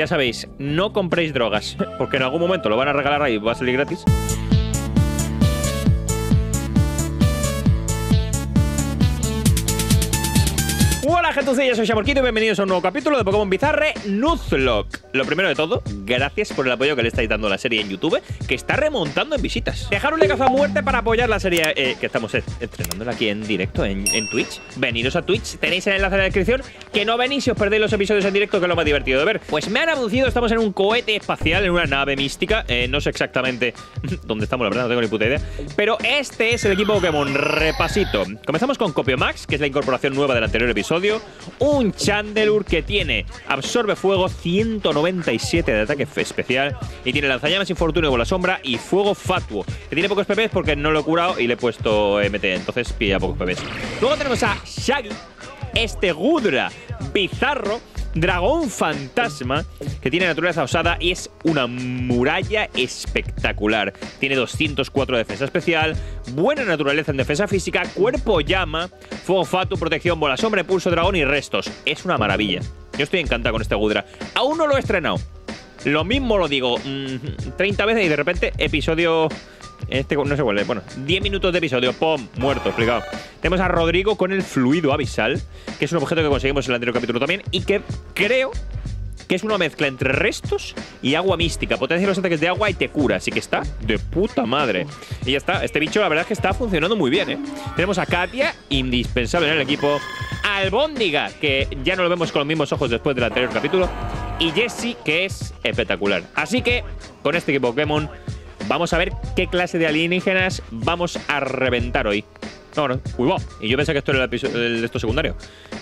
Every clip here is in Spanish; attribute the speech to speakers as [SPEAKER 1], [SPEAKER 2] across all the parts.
[SPEAKER 1] Ya sabéis, no compréis drogas, porque en algún momento lo van a regalar ahí va a salir gratis. Hola gentucillas, soy Shamorquito y bienvenidos a un nuevo capítulo de Pokémon Bizarre Nuzlocke. Lo primero de todo, gracias por el apoyo que le estáis dando a la serie en YouTube, que está remontando en visitas. Dejar un like a muerte para apoyar la serie eh, que estamos estrenándola aquí en directo en, Twitch. Veniros a Twitch, tenéis el enlace en la descripción, que no venís si os perdéis los episodios en directo, que es lo más divertido de ver. Pues me han anunciado, estamos en un cohete espacial, en una nave mística, eh, no sé exactamente dónde estamos, la verdad, no tengo ni puta idea, pero este es el equipo Pokémon, repasito. Comenzamos con Copio Max, que es la incorporación nueva del anterior episodio un Chandelure que tiene absorbe fuego, 197 de ataque especial y tiene lanzallamas infortunio con la sombra y fuego fatuo. Que tiene pocos PPs porque no lo he curado y le he puesto MT, entonces pilla pocos PPs. Luego tenemos a Shaggy, este Gudra bizarro dragón fantasma que tiene naturaleza osada y es una muralla espectacular. Tiene 204 de defensa especial, buena naturaleza en defensa física, cuerpo llama, fuego fatu, protección, bola sombra, pulso dragón y restos. Es una maravilla. Yo estoy encantado con este Gudra. Aún no lo he estrenado. Lo mismo lo digo 30 mm, veces y de repente episodio este no se vuelve. Bueno, 10 minutos de episodio. ¡Pum! Muerto, explicado. Tenemos a Rodrigo con el fluido abisal, que es un objeto que conseguimos en el anterior capítulo también y que creo que es una mezcla entre restos y agua mística. Potencia los ataques de agua y te cura. Así que está de puta madre. Y ya está. Este bicho, la verdad es que está funcionando muy bien, ¿eh? Tenemos a Katia, indispensable en el equipo. Albóndiga, que ya no lo vemos con los mismos ojos después del anterior capítulo. Y Jessie, que es espectacular. Así que, con este equipo Pokémon Vamos a ver qué clase de alienígenas vamos a reventar hoy. No, no. Uy, wow. Y yo pensé que esto era el, esto secundario.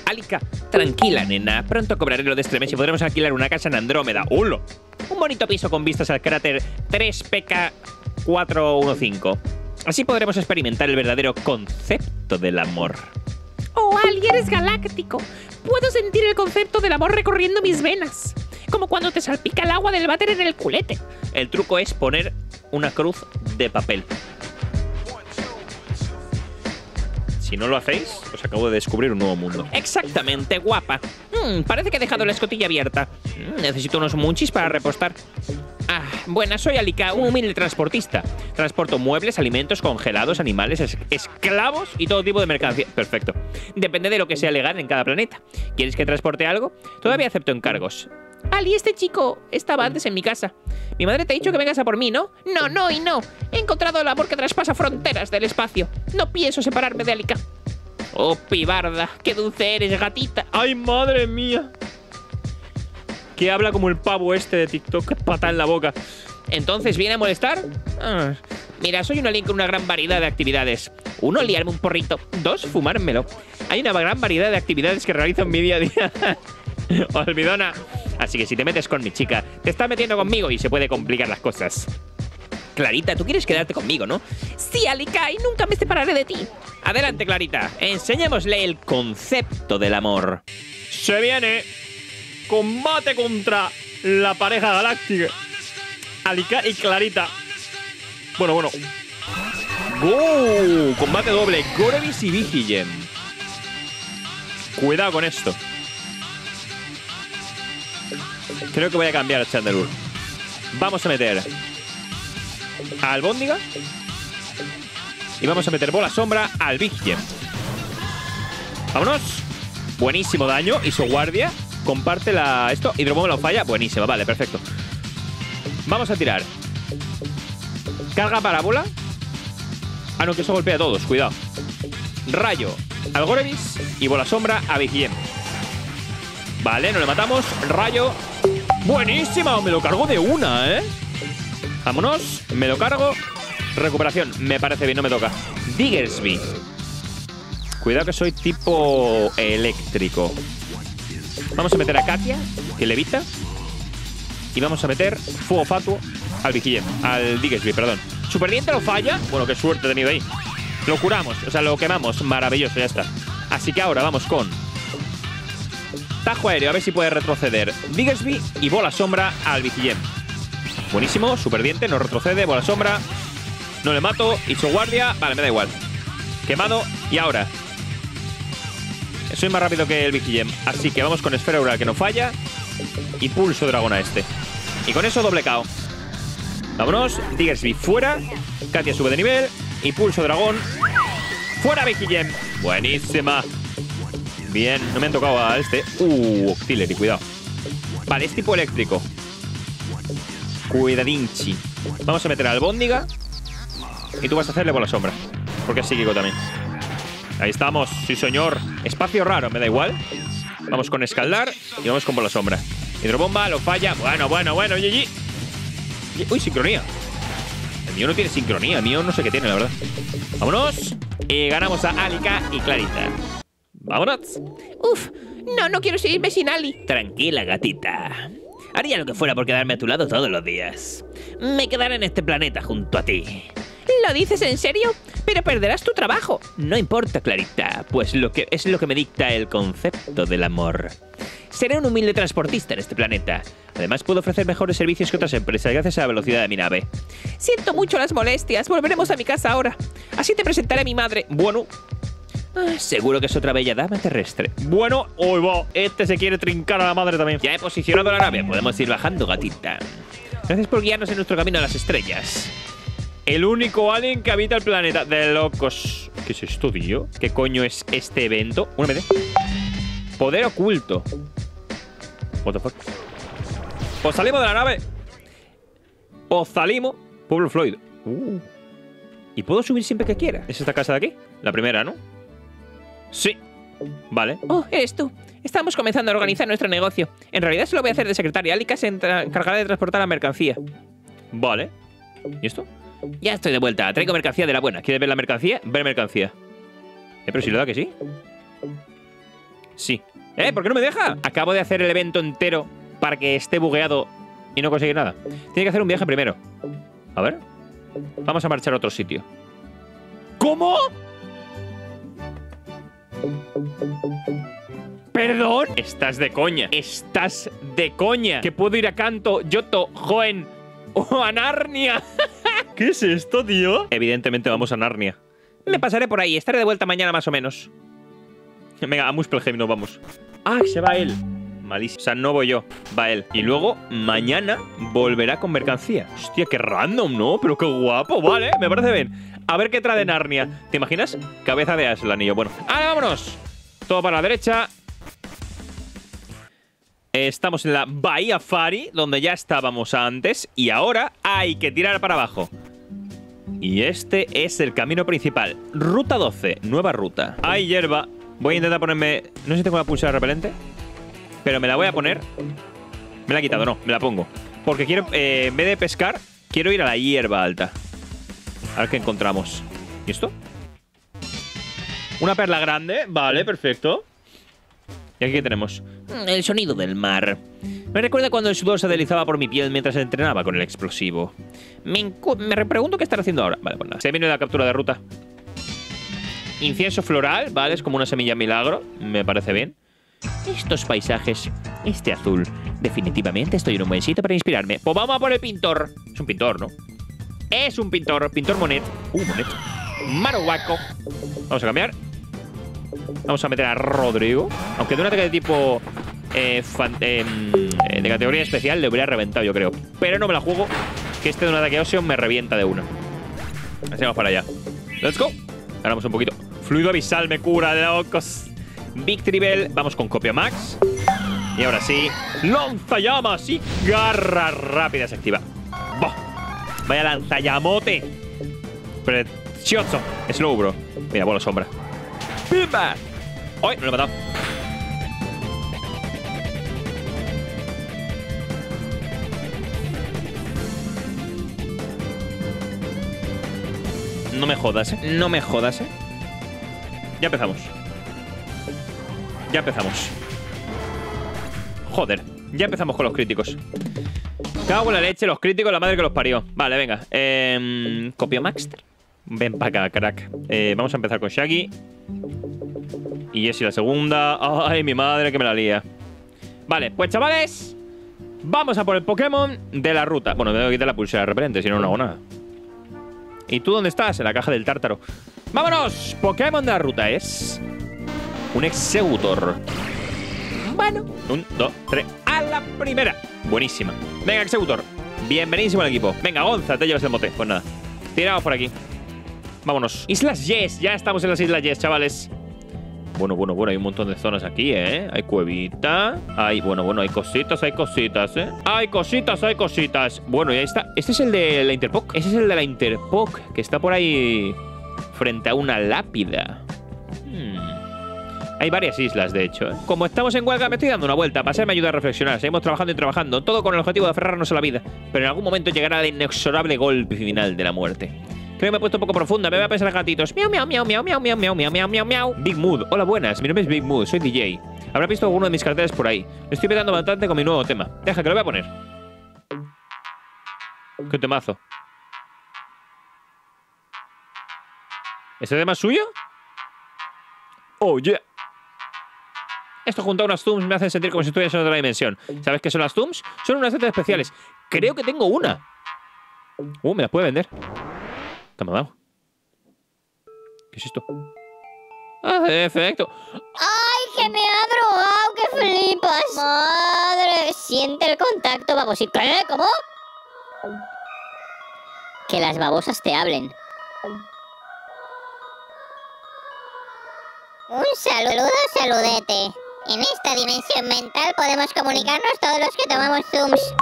[SPEAKER 1] Alika, tranquila, nena. Pronto cobraré lo de este mes y podremos alquilar una casa en Andrómeda. ¡Hulo! Un bonito piso con vistas al cráter 3PK415. Así podremos experimentar el verdadero concepto del amor.
[SPEAKER 2] Oh, Ali, eres galáctico. Puedo sentir el concepto del amor recorriendo mis venas. Como cuando te salpica el agua del váter en el culete.
[SPEAKER 1] El truco es poner una cruz de papel. Si no lo hacéis, os acabo de descubrir un nuevo mundo.
[SPEAKER 2] Exactamente, guapa. Mm, parece que he dejado la escotilla abierta. Mm, necesito unos munchis para repostar. Ah, buenas, soy Alika, un humilde transportista. Transporto muebles, alimentos, congelados, animales, esclavos y todo tipo de mercancía. Perfecto. Depende de lo que sea legal en cada planeta. ¿Quieres que transporte algo? Todavía acepto encargos. Ali, este chico estaba antes en mi casa. Mi madre te ha dicho que vengas a por mí, ¿no? No, no y no. He encontrado el amor que traspasa fronteras del espacio. No pienso separarme de Alika. Oh, pibarda, qué dulce eres, gatita.
[SPEAKER 1] ¡Ay, madre mía! Que habla como el pavo este de TikTok, pata en la boca.
[SPEAKER 2] ¿Entonces viene a molestar? Ah, mira, soy un alien con una gran variedad de actividades. Uno, liarme un porrito. Dos, fumármelo. Hay una gran variedad de actividades que realizo en mi día a día. Olvidona. Así que si te metes con mi chica, te estás metiendo conmigo y se puede complicar las cosas. Clarita, tú quieres quedarte conmigo, ¿no? Sí, Alika, y nunca me separaré de ti. Adelante, Clarita, enseñémosle el concepto del amor.
[SPEAKER 1] Se viene combate contra la pareja galáctica. Alika y Clarita. Bueno, bueno. ¡Go! Combate doble. Gorevis y Vigilem. Cuidado con esto. Creo que voy a cambiar Chandelure. Vamos a meter a Albóndiga. Y vamos a meter bola sombra al Big ¡Vámonos! Buenísimo daño. Y su guardia comparte la... Esto, lo falla. Buenísima, vale, perfecto. Vamos a tirar. Carga parábola. Ah, no, que eso golpea a todos. Cuidado. Rayo al Gorevis y bola sombra a Big Vale, no le matamos. Rayo Buenísima, me lo cargo de una, ¿eh? Vámonos, me lo cargo. Recuperación, me parece bien, no me toca. Diggersby. Cuidado que soy tipo eléctrico. Vamos a meter a Katia, que levita. Y vamos a meter Fuego Fatuo al Vigilem, al Diggersby, perdón. Superdiente lo falla. Bueno, qué suerte he tenido ahí. Lo curamos, o sea, lo quemamos. Maravilloso, ya está. Así que ahora vamos con Tajo aéreo, a ver si puede retroceder. Diggersby y bola sombra al Vigilem. Buenísimo, super diente, no retrocede, bola sombra. No le mato, hizo guardia. Vale, me da igual. Quemado. Y ahora. Soy más rápido que el Vigilem. Así que vamos con esfera oral que no falla. Y pulso dragón a este. Y con eso doble KO. Vámonos. Diggersby fuera. Katia sube de nivel. Y pulso dragón. Fuera Gem. Buenísima. Bien, no me han tocado a este. Uh, Octillery, cuidado. Vale, es tipo eléctrico. Cuidadinchi. Vamos a meter al Bóndiga. Y tú vas a hacerle por la sombra. Porque es psíquico también. Ahí estamos, sí señor. Espacio raro, me da igual. Vamos con escaldar y vamos con por la sombra. Hidrobomba, lo falla. Bueno, bueno, bueno, GG. Uy, sincronía. El mío no tiene sincronía, el mío no sé qué tiene, la verdad. Vámonos. Y ganamos a Alika y Clarita. Vámonos.
[SPEAKER 2] Uf, no, no quiero seguirme sin Ali.
[SPEAKER 1] Tranquila, gatita. Haría lo que fuera por quedarme a tu lado todos los días. Me quedaré en este planeta junto a ti.
[SPEAKER 2] ¿Lo dices en serio? Pero perderás tu trabajo.
[SPEAKER 1] No importa, Clarita, pues lo que es lo que me dicta el concepto del amor. Seré un humilde transportista en este planeta. Además, puedo ofrecer mejores servicios que otras empresas gracias a la velocidad de mi nave.
[SPEAKER 2] Siento mucho las molestias. Volveremos a mi casa ahora. Así te presentaré a mi madre.
[SPEAKER 1] Bueno, seguro que es otra bella dama terrestre. Bueno, hoy va. Este se quiere trincar a la madre también. Ya he posicionado la nave. Podemos ir bajando, gatita. Gracias por guiarnos en nuestro camino a las estrellas. El único alien que habita el planeta. De locos. ¿Qué es esto, tío? ¿Qué coño es este evento? Una vez. Poder oculto. What the fuck? Pues salimos de la nave. Pues salimos. Pueblo Floyd. Uh. Y puedo subir siempre que quiera. ¿Es esta casa de aquí? La primera, ¿no? Sí. Vale.
[SPEAKER 2] Oh, eres tú. Estamos comenzando a organizar nuestro negocio. En realidad se lo voy a hacer de secretaria. Alika se encargará de transportar la mercancía.
[SPEAKER 1] Vale. ¿Y esto?
[SPEAKER 2] Ya estoy de vuelta. Traigo mercancía de la buena. ¿Quieres ver la mercancía? Ver mercancía.
[SPEAKER 1] Eh, pero si lo da que sí. Sí. ¿Eh? ¿Por qué no me deja? Acabo de hacer el evento entero para que esté bugueado y no conseguir nada. Tiene que hacer un viaje primero. A ver. Vamos a marchar a otro sitio. ¿Cómo? ¿Perdón? Estás de coña. Estás de coña. Que puedo ir a Canto, Yoto, Joen o a Narnia. ¿Qué es esto, tío? Evidentemente vamos a Narnia.
[SPEAKER 2] Me pasaré por ahí. Estaré de vuelta mañana más o menos.
[SPEAKER 1] Venga, a Muspelheim nos vamos. ¡Ah, se va él! Malísimo. O sea, no voy yo, va él. Y luego, mañana, volverá con mercancía. Hostia, qué random, ¿no? Pero qué guapo, vale, me parece bien. A ver qué trae de Narnia. ¿Te imaginas? Cabeza de Aslan y yo. Bueno, ¡ahora vámonos! Todo para la derecha. Estamos en la Bahía Fari, donde ya estábamos antes. Y ahora hay que tirar para abajo. Y este es el camino principal. Ruta 12, nueva ruta. Hay hierba. Voy a intentar ponerme... No sé si tengo la pulsera repelente. Pero me la voy a poner. Me la he quitado, no, me la pongo. Porque quiero, eh, en vez de pescar, quiero ir a la hierba alta. A ver qué encontramos. ¿Y esto? Una perla grande. Vale, perfecto. ¿Y aquí qué tenemos?
[SPEAKER 2] Mm, el sonido del mar. Me recuerda cuando el sudor se deslizaba por mi piel mientras entrenaba con el explosivo. Me, me pregunto qué estará haciendo ahora. Vale, pues nada.
[SPEAKER 1] Se viene la captura de ruta. Incienso floral, ¿vale? Es como una semilla milagro. Me parece bien.
[SPEAKER 2] Estos paisajes, este azul. Definitivamente estoy en un buen sitio para inspirarme.
[SPEAKER 1] Pues vamos a por el pintor. Es un pintor, ¿no? Es un pintor. Pintor Monet. Uh, Monet. Marowaco. Vamos a cambiar. Vamos a meter a Rodrigo. Aunque de un ataque de tipo... Eh, em, eh, de categoría especial le hubiera reventado, yo creo. Pero no me la juego. Que este de un ataque óseo me revienta de una. Así vamos para allá. Let's go. Ganamos un poquito. Fluido abisal me cura, de locos. Victory Bell. Vamos con copia max. Y ahora sí. Lanzallamas y garra rápida se activa. Vaya lanzallamote. Precioso. Slow, bro. Mira, bola sombra. ¡Pimba! ¡Ay! Me lo he matado. No me jodas, ¿eh? No me jodas, ¿eh? Ya empezamos. Ya empezamos. Joder. Ya empezamos con los críticos. Cago en la leche, los críticos, la madre que los parió. Vale, venga. Eh, Copio Maxter. Ven para acá, crack. Eh, vamos a empezar con Shaggy. Y Jessie la segunda. Ay, mi madre que me la lía. Vale, pues chavales. Vamos a por el Pokémon de la ruta. Bueno, me voy a quitar la pulsera de repente, si no, no hago nada. ¿Y tú dónde estás? En la caja del tártaro. ¡Vámonos! Pokémon de la ruta es... Un Executor.
[SPEAKER 2] Bueno.
[SPEAKER 1] Un, dos, tres. a la primera. Buenísima. Venga, Executor. Bienvenidísimo al equipo. Venga, Gonza, te llevas el mote. Pues nada. Tiramos por aquí. Vámonos. Islas Yes. Ya estamos en las Islas Yes, chavales. Bueno, bueno, bueno, hay un montón de zonas aquí, ¿eh? Hay cuevita. Hay, bueno, bueno, hay cositas, hay cositas, ¿eh? Hay cositas, hay cositas. Bueno, y ahí está. Este es el de la Interpoc. Ese es el de la Interpoc, que está por ahí frente a una lápida. Hmm. Hay varias islas, de hecho. ¿eh? Como estamos en huelga, me estoy dando una vuelta. Pasar me ayuda a reflexionar. Seguimos trabajando y trabajando. Todo con el objetivo de aferrarnos a la vida. Pero en algún momento llegará el inexorable golpe final de la muerte. Creo que me he puesto un poco profunda. Me voy a pensar en gatitos. Miau, miau, miau, miau, miau, miau, miau, miau, miau, miau, miau. Big Mood. Hola, buenas. Mi nombre es Big Mood. Soy DJ. Habrá visto alguno de mis carteles por ahí. Me estoy petando bastante con mi nuevo tema. Deja que lo voy a poner. ¿Qué temazo? ¿Ese tema es suyo? Oh, yeah. Esto junto a unas Zooms me hace sentir como si estuviese en otra dimensión. ¿Sabes qué son las Zooms? Son unas setas especiales. Creo que tengo una. Uh, me las puede vender. ¿Qué me ha dado? ¿Qué es esto? Ah, efecto.
[SPEAKER 3] ¡Ay, que me ha drogado! ¡Que flipas! ¡Madre! Siente el contacto, babos. ¿Y qué? ¿Cómo? Que las babosas te hablen. Un saludo, saludete. En esta dimensión mental podemos comunicarnos todos los que tomamos zooms.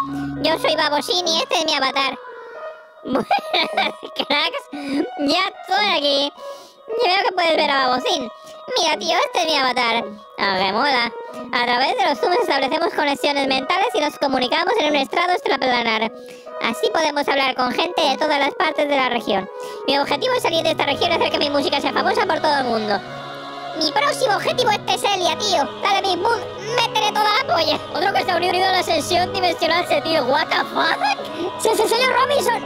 [SPEAKER 3] Yo soy Babosín y este es mi avatar. Cracks. Ya estoy aquí. Yo veo que puedes ver a Babosín. Mira, tío, este es mi avatar. Ah, qué mola. A través de los zooms establecemos conexiones mentales y nos comunicamos en un estrado extraplanar. Así podemos hablar con gente de todas las partes de la región. Mi objetivo es salir de esta región y hacer que mi música sea famosa por todo el mundo. Mi próximo objetivo es Teselia, tío. Dale mi mood, métele toda la polla. Otro que se ha unido a la sesión dimensional, tío. What the fuck? ¡Se, se, señor Robinson!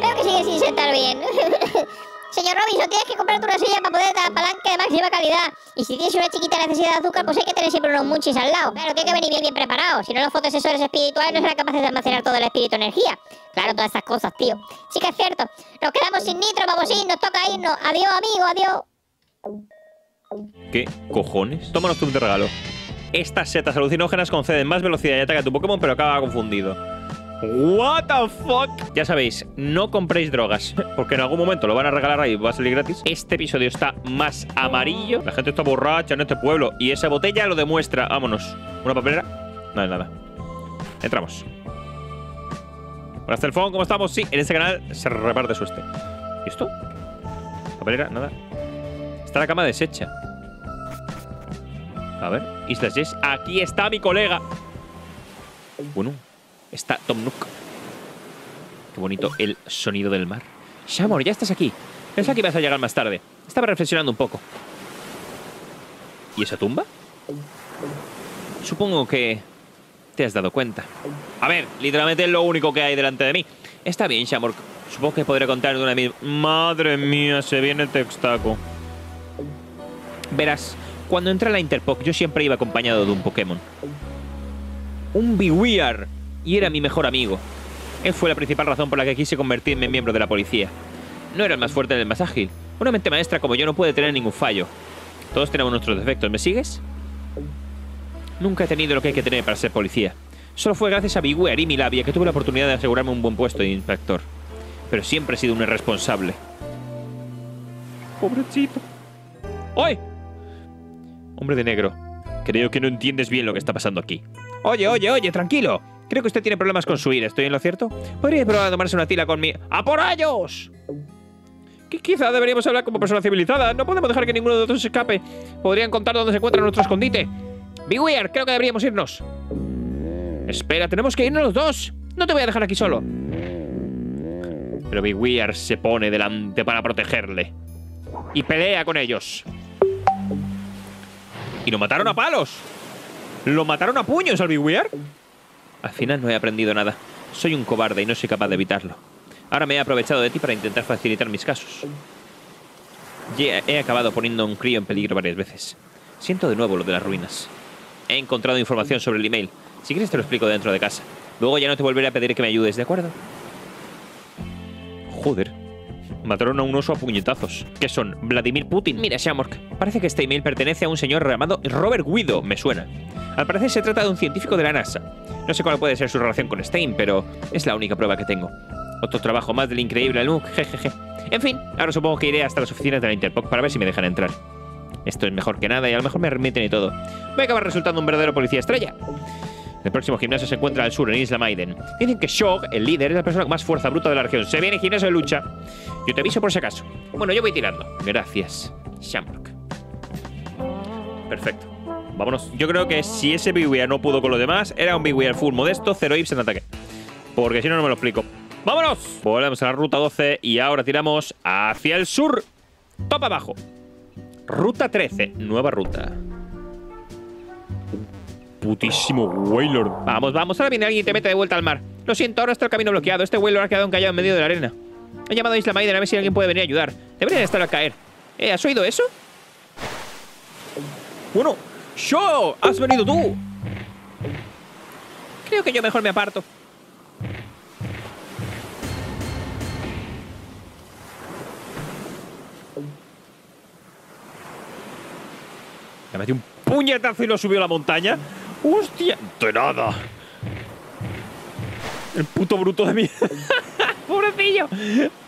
[SPEAKER 3] Veo que sigue sin sentar bien. Señor Robinson, tienes que comprarte una silla para poder dar palanca de máxima calidad. Y si tienes una chiquita necesidad de azúcar, pues hay que tener siempre unos munchis al lado. Claro, tiene que venir bien, bien preparado. Si no, los fotosensores espirituales no serán capaces de almacenar todo el espíritu energía. Claro, todas esas cosas, tío. Sí que es cierto. Nos quedamos sin nitro, vamos a nos toca irnos. Adiós, amigo, adiós.
[SPEAKER 1] ¿Qué cojones? Toma los de regalo. Estas setas alucinógenas conceden más velocidad y ataque a tu Pokémon, pero acaba confundido. What the fuck? Ya sabéis, no compréis drogas, porque en algún momento lo van a regalar ahí va a salir gratis. Este episodio está más amarillo. La gente está borracha en este pueblo y esa botella lo demuestra. Vámonos. ¿Una papelera? No hay nada. Entramos. Hola, Celfón, ¿cómo estamos? Sí, en este canal se reparte suerte. ¿Y esto? ¿Papelera? Nada. Está la cama deshecha. A ver, Islas Yes. Aquí está mi colega. Bueno, está Tom Nook. Qué bonito el sonido del mar. Shamor, ya estás aquí. Pensaba que ibas a llegar más tarde. Estaba reflexionando un poco. ¿Y esa tumba? Supongo que te has dado cuenta. A ver, literalmente es lo único que hay delante de mí. Está bien, Shamor. Supongo que podré contar de una misma. Madre mía, se viene el textaco. Verás, cuando entré a la Interpok yo siempre iba acompañado de un Pokémon. Un Bewear. Y era mi mejor amigo. Él fue la principal razón por la que quise convertirme en miembro de la policía. No era el más fuerte ni el más ágil. Una mente maestra como yo no puede tener ningún fallo. Todos tenemos nuestros defectos, ¿me sigues? Nunca he tenido lo que hay que tener para ser policía. Solo fue gracias a Bewear y mi labia que tuve la oportunidad de asegurarme un buen puesto de inspector. Pero siempre he sido un irresponsable. Pobrecito. Hombre de negro, creo que no entiendes bien lo que está pasando aquí. Oye, oye, oye, tranquilo. Creo que usted tiene problemas con su ira, ¿estoy en lo cierto? ¿Podría probar a tomarse una tila con mi... ¡A por ellos! Que quizá deberíamos hablar como persona civilizada. No podemos dejar que ninguno de nosotros escape. Podrían contar dónde se encuentra nuestro escondite. Beware, creo que deberíamos irnos. Espera, tenemos que irnos los dos. No te voy a dejar aquí solo. Pero Beware se pone delante para protegerle. Y pelea con ellos. Y lo mataron a palos. Lo mataron a puños al Beware. Al final no he aprendido nada. Soy un cobarde y no soy capaz de evitarlo. Ahora me he aprovechado de ti para intentar facilitar mis casos. He acabado poniendo a un crío en peligro varias veces. Siento de nuevo lo de las ruinas. He encontrado información sobre el email. Si quieres te lo explico dentro de casa. Luego ya no te volveré a pedir que me ayudes, ¿de acuerdo? Joder. Mataron a un oso a puñetazos. ¿Qué son? ¿Vladimir Putin?
[SPEAKER 2] Mira, Shamork, parece que este email pertenece a un señor llamado Robert Guido, me suena. Al parecer se trata de un científico de la NASA. No sé cuál puede ser su relación con Stein, pero es la única prueba que tengo. Otro trabajo más del increíble Luke, jejeje. En fin, ahora supongo que iré hasta las oficinas de la Interpol para ver si me dejan entrar. Esto es mejor que nada y a lo mejor me remiten y todo. Voy a acabar resultando un verdadero policía estrella. El próximo gimnasio se encuentra al sur, en Isla Maiden. Dicen que Shog, el líder, es la persona con más fuerza bruta de la región. Se viene gimnasio de lucha. Yo te aviso por si acaso. Bueno, yo voy tirando. Gracias, Shamrock.
[SPEAKER 1] Perfecto. Vámonos. Yo creo que si ese Weir no pudo con los demás, era un Weir full modesto, cero Ips en ataque. Porque si no, no me lo explico. ¡Vámonos! Volvemos a la ruta 12 y ahora tiramos hacia el sur. Top abajo. Ruta 13, nueva ruta. Putísimo Wailord.
[SPEAKER 2] Vamos, vamos, ahora viene alguien y te mete de vuelta al mar. Lo siento, ahora está el camino bloqueado. Este Wailord ha quedado encallado en medio de la arena. He llamado a Isla Maiden a ver si alguien puede venir a ayudar. Deberían estar a caer. Eh, ¿has oído eso?
[SPEAKER 1] Bueno, ¡Show! ¡Has venido tú!
[SPEAKER 2] Creo que yo mejor me aparto.
[SPEAKER 1] Le metí un puñetazo y lo subió a la montaña. ¡Hostia! De nada. El puto bruto de mí.
[SPEAKER 2] ¡Pobrecillo!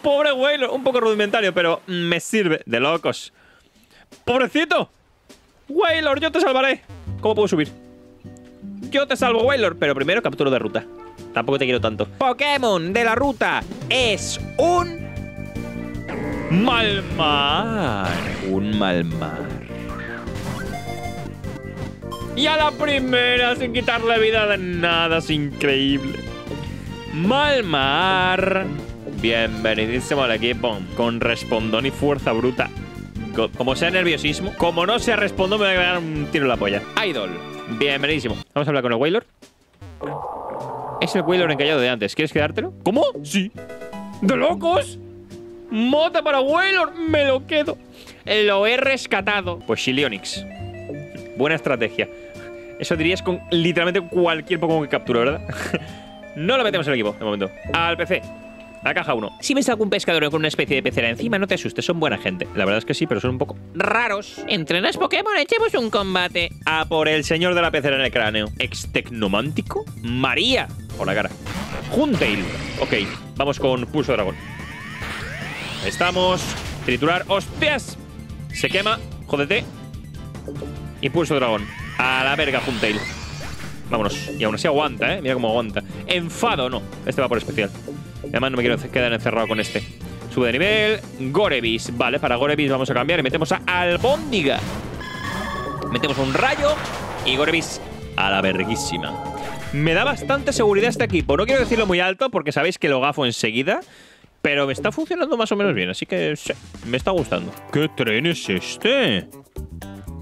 [SPEAKER 1] Pobre Wailord. Un poco rudimentario, pero me sirve de locos. ¡Pobrecito! Wailord, yo te salvaré. ¿Cómo puedo subir? Yo te salvo, Wailord, pero primero capturo de ruta. Tampoco te quiero tanto.
[SPEAKER 2] Pokémon de la ruta es un...
[SPEAKER 1] Malmar. Un Malmar. Y a la primera, sin quitarle vida de nada, es increíble. Malmar. Bienvenidísimo al equipo. Con respondón y fuerza bruta. Como sea nerviosismo, como no sea respondón, me voy a dar un tiro en la polla.
[SPEAKER 2] Idol.
[SPEAKER 1] Bienvenidísimo. Vamos a hablar con el Wailord. Es el Wailord encallado de antes. ¿Quieres quedártelo? ¿Cómo? Sí. ¿De locos? ¡Mota para Wailord! ¡Me lo quedo!
[SPEAKER 2] Lo he rescatado.
[SPEAKER 1] Pues Shilionix. Buena estrategia. Eso dirías con literalmente cualquier Pokémon que capture, ¿verdad? no lo metemos en el equipo, de momento. Al PC. La caja 1.
[SPEAKER 2] Si ves algún pescador con una especie de pecera encima, no te asustes, son buena gente.
[SPEAKER 1] La verdad es que sí, pero son un poco
[SPEAKER 2] raros. ¿Entrenas Pokémon? Echemos un combate.
[SPEAKER 1] A por el señor de la pecera en el cráneo. ¿Extecnomántico? María. Por la cara. Huntail. Ok, vamos con Pulso Dragón. Estamos. Triturar. ¡Hostias! Se quema. Jódete. Y Pulso Dragón. A la verga, Huntail. Vámonos. Y aún así aguanta, ¿eh? Mira cómo aguanta. Enfado, no. Este va por especial. Además, no me quiero quedar encerrado con este. Sube de nivel. Gorevis. Vale, para Gorevis vamos a cambiar y metemos a Albóndiga. Metemos un rayo y Gorevis a la verguísima. Me da bastante seguridad este equipo. No quiero decirlo muy alto porque sabéis que lo gafo enseguida. Pero me está funcionando más o menos bien, así que me está gustando. ¿Qué tren es este?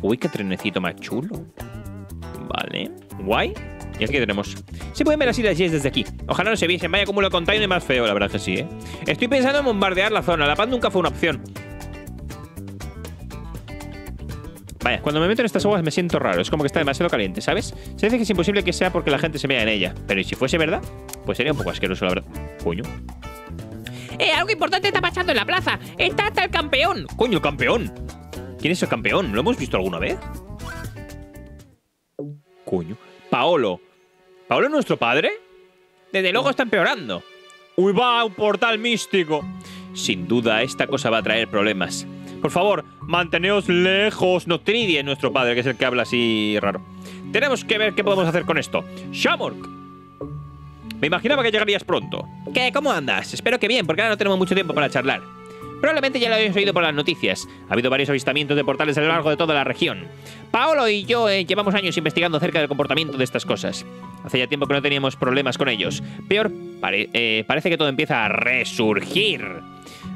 [SPEAKER 1] Uy, qué trenecito más chulo. Vale. Guay. Y aquí tenemos. Se pueden ver así las Jets desde aquí. Ojalá no se viesen. Vaya cúmulo de y más feo, la verdad que sí, ¿eh? Estoy pensando en bombardear la zona. La paz nunca fue una opción. Vaya, cuando me meto en estas aguas me siento raro. Es como que está demasiado caliente, ¿sabes? Se dice que es imposible que sea porque la gente se vea en ella. Pero ¿y si fuese verdad? Pues sería un poco asqueroso, la verdad. Coño.
[SPEAKER 2] ¡Eh! Algo importante está pasando en la plaza. Está hasta el campeón.
[SPEAKER 1] Coño, el campeón. ¿Quién es el campeón? ¿Lo hemos visto alguna vez? Coño. Paolo. ¿Paolo es nuestro padre?
[SPEAKER 2] Desde luego está empeorando.
[SPEAKER 1] ¡Uy, va! ¡Un portal místico! Sin duda, esta cosa va a traer problemas. Por favor, manteneos lejos. No, Trinity es nuestro padre, que es el que habla así raro. Tenemos que ver qué podemos hacer con esto. ¡Shamork! Me imaginaba que llegarías pronto.
[SPEAKER 2] ¿Qué? ¿Cómo andas? Espero que bien, porque ahora no tenemos mucho tiempo para charlar. Probablemente ya lo habéis oído por las noticias. Ha habido varios avistamientos de portales a lo largo de toda la región. Paolo y yo eh, llevamos años investigando acerca del comportamiento de estas cosas. Hace ya tiempo que no teníamos problemas con ellos. Peor, eh, parece que todo empieza a resurgir.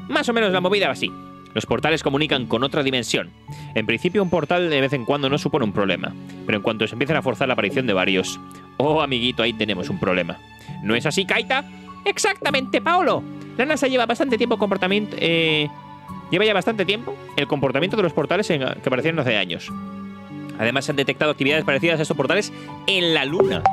[SPEAKER 2] Más o menos la movida va así. Los portales comunican con otra dimensión. En principio un portal de vez en cuando no supone un problema, pero en cuanto se empiezan a forzar la aparición de varios... Oh, amiguito, ahí tenemos un problema. ¿No es así, Kaita? Exactamente, Paolo. La NASA lleva bastante tiempo comportamiento. Eh,
[SPEAKER 1] lleva ya bastante tiempo el comportamiento de los portales que aparecieron hace años. Además, se han detectado actividades parecidas a estos portales en la Luna.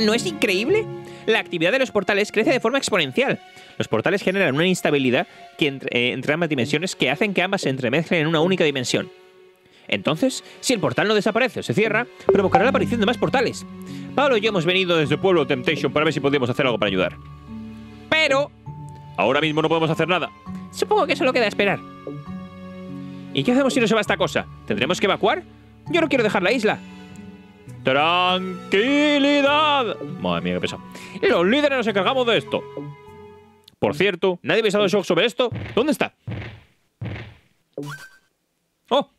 [SPEAKER 1] ¿No es increíble? La actividad de los portales crece de forma exponencial. Los portales generan una instabilidad eh, entre ambas dimensiones que hacen que ambas se entremezclen en una única dimensión. Entonces, si el portal no desaparece o se cierra, provocará la aparición de más portales. Pablo y yo hemos venido desde Pueblo Temptation para ver si podíamos hacer algo para ayudar. Pero, ahora mismo no podemos hacer nada. Supongo que solo queda esperar. ¿Y qué hacemos si no se va esta cosa? ¿Tendremos que evacuar? Yo no quiero dejar la isla. ¡Tranquilidad! Madre mía, qué pesado. Los líderes nos encargamos de esto. Por cierto, ¿nadie ha avisado a Shock sobre esto? ¿Dónde está? ¡Oh!